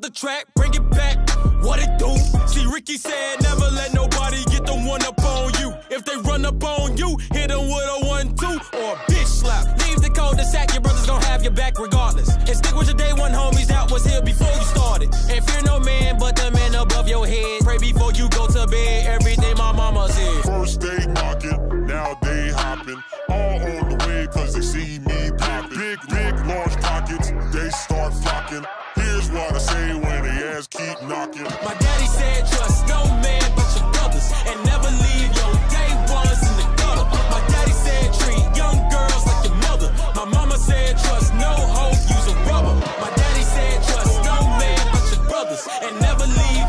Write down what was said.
stop the track, bring it back. What it do? See Ricky said never let nobody get the one up on you. If they run up on you, hit them with a one two or a bitch slap. Leave the cul-de-sac, your brothers gon' have your back regardless. And stick with your day one homies that was here before you started. And fear no man but the man above your head. Pray before you go to bed. Everything my mama said. First they knocking, now they hopping. All on the way cause they see me popping. Big, big, large pockets, they start flocking. Here's what I say ass keep knocking. My daddy said, trust no man but your brothers, and never leave your day ones in the gutter. My daddy said, treat young girls like your mother. My mama said, trust no hoes, use a rubber. My daddy said, trust no man but your brothers, and never leave.